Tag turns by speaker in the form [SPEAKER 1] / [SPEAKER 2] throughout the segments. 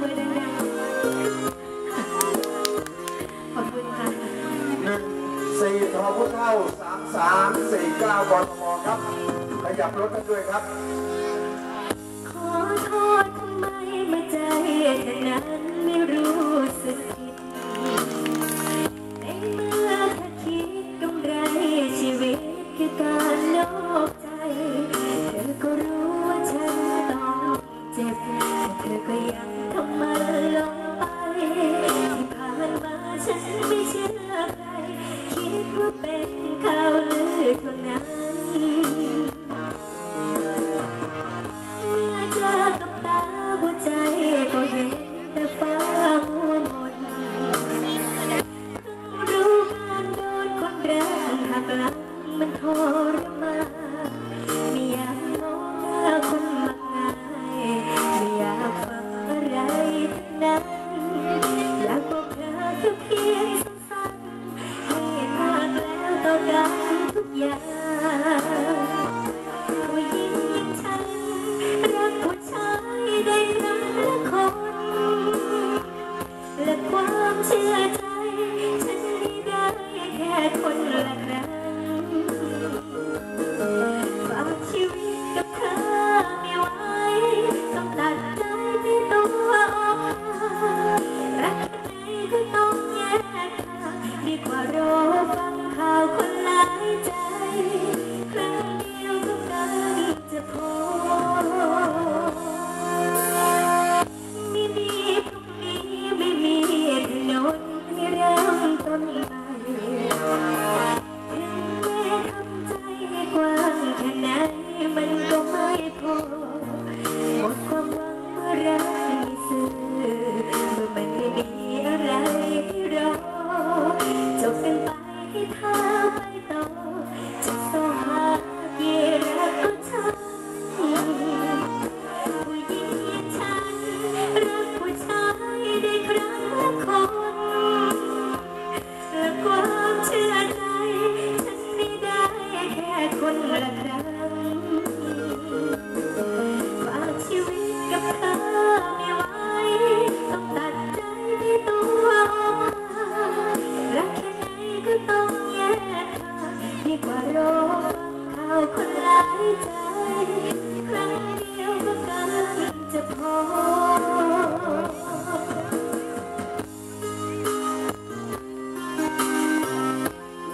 [SPEAKER 1] มือดังๆขอบคุณค่ะ
[SPEAKER 2] หนึ่งสี่ทอพุเท่าสามสามสี่เก้าบอลมอครับ ขยับรถกันด้วยครับ
[SPEAKER 1] ขอโทษทำไมมื่อใจเธอนั้นไม่รู้สึกผิดในเมื่อเธอคิดกำไรชีวิตคือการนอก กหักหลังมันทรมานไม่อยากมองหน้าคนมักง่ายไม่อยากฟังอะไรทั้งนั้นอยากบอกเธอแค่เพียงสั้นๆให้มากแล้วต่อกันทุกอย่าง ไดีกว่ารอข่าวคนหลายใจ ครั้งเดียวก็การจะพอ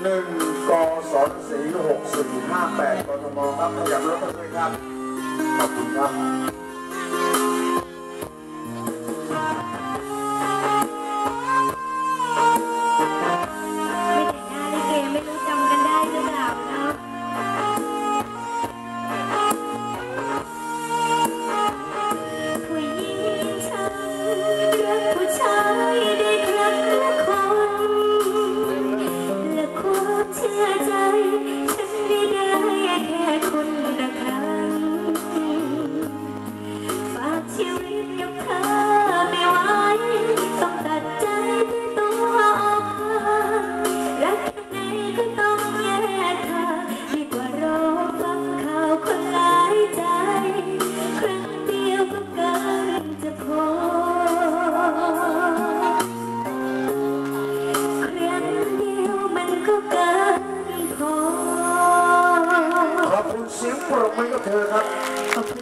[SPEAKER 1] หนึ่งกสอน
[SPEAKER 2] สี่หกสี่ห้าแปดกทมครับขยับรถด้วยครับ ขอบคุณครับ 心を込めようと。